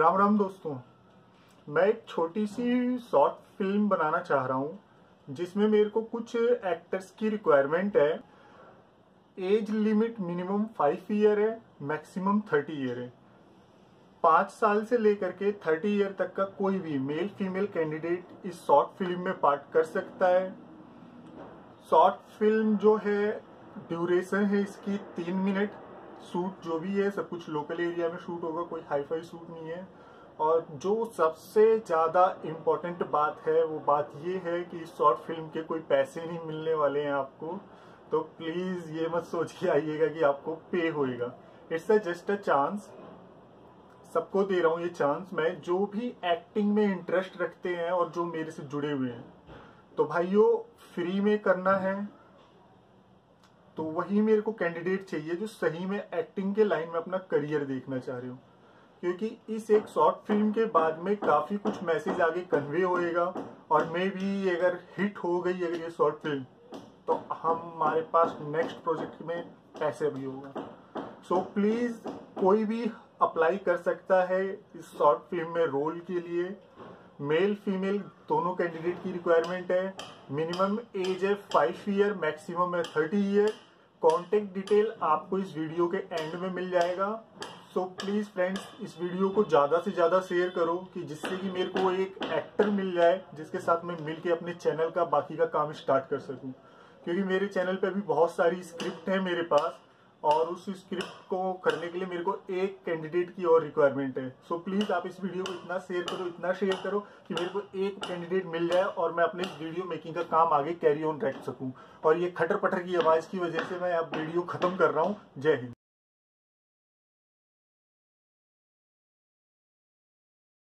राम राम दोस्तों, मैं एक छोटी सी शॉर्ट फ़िल्म बनाना चाह रहा हूँ, जिसमें मेरे को कुछ एक्टर्स की रिक्वायरमेंट है। Age limit minimum five year है मैक्सिमम थर्टी ईयर है। पाँच साल से लेकर के थर्टी ईयर तक का कोई भी मेल फीमेल कैंडिडेट इस शॉर्ट फ़िल्म में पार्ट कर सकता है। शॉर्ट फ़िल्म जो है ड्यूरेशन है इसकी तीन मिनट शूट जो भी है, सब कुछ लोकल एरिया में शूट होगा, कोई हाई फाई शूट नहीं है। और जो सबसे ज़्यादा इम्पोर्टेंट बात है, वो बात ये है कि इस शॉर्ट फ़िल्म के कोई पैसे नहीं मिलने वाले हैं आपको। तो प्लीज़ ये मत सोच के आइएगा कि आपको पे होएगा। It's a just a chance सबको दे रहा हूँ ये चांस मैं जो भी एक्टिंग में इंटरेस्ट रखते हैं और जो मेरे से जुड़े हुए हैं। तो भाइयों फ्री में करना है। तो वही मेरे को कैंडिडेट चाहिए जो सही में एक्टिंग के लाइन में अपना करियर देखना चाह रहे हो। क्योंकि इस एक शॉर्ट फ़िल्म के बाद में काफ़ी कुछ मैसेज आगे कन्वे होएगा और मे भी अगर हिट हो गई अगर ये शॉर्ट फ़िल्म तो हमारे पास नेक्स्ट प्रोजेक्ट में पैसे भी होगा। सो so, प्लीज़ कोई भी अप्लाई कर सकता है इस शॉर्ट फ़िल्म में रोल के लिए। मेल फीमेल दोनों कैंडिडेट की रिक्वायरमेंट है। मिनिमम एज है फाइव ईयर मैक्सिमम है थर्टी ईयर कॉन्टेक्ट डिटेल आपको इस वीडियो के एंड में मिल जाएगा। सो प्लीज़ फ्रेंड्स इस वीडियो को ज़्यादा से ज़्यादा शेयर करो कि जिससे कि मेरे को एक एक्टर मिल जाए, जिसके साथ मैं मिलके अपने चैनल का बाकी का काम स्टार्ट कर सकूँ। क्योंकि मेरे चैनल पे अभी बहुत सारी स्क्रिप्ट है मेरे पास। और उस स्क्रिप्ट को करने के लिए मेरे को एक कैंडिडेट की और रिक्वायरमेंट है। सो so, प्लीज़ आप इस वीडियो को इतना शेयर करो इतना शेयर करो कि मेरे को एक कैंडिडेट मिल जाए और मैं अपने वीडियो मेकिंग का काम आगे कैरी ऑन रख सकूँ। और ये खटर पटर की आवाज़ की वजह से मैं आप वीडियो खत्म कर रहा हूँ। जय हिंद।